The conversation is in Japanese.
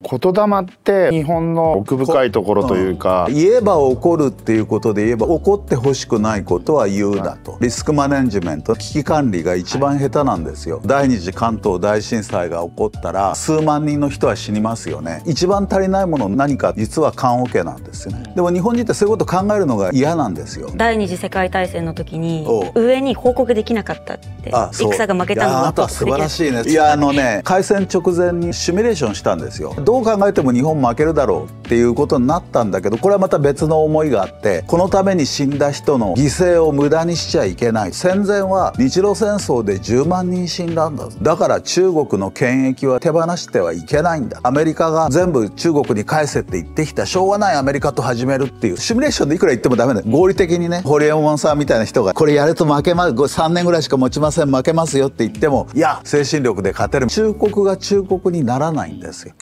言霊って日本の奥深いところというか、うん、言えば怒るっていうことで言えば怒ってほしくないことは言うだと。リスクマネジメント危機管理が一番下手なんですよ。第二次関東大震災が起こったら数万人の人は死にますよね。一番足りないもの何か実は棺桶なんですよね。でも日本人ってそういうこと考えるのが嫌なんですよ。第二次世界大戦の時に上に報告できなかった。って戦が負けたのがあとは素晴らしいね。いやあのね開戦直前にシミュレーションしたんですよどう考えても日本負けるだろうっていうことになったんだけどこれはまた別の思いがあってこのために死んだ人の犠牲を無駄にしちゃいけない。戦前は日露戦争で10万人死んだんだだから中国の権益は手放してはいけないんだ。アメリカが全部中国に返せって言ってきたしょうがないアメリカと始めるっていうシミュレーションでいくら言ってもダメだよ。合理的にねホリエモンさんみたいな人がこれやると負けます3年ぐらいしか持ちません負けますよって言ってもいや精神力で勝てる。中国が中国にならないんですよ。